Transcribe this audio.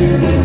you.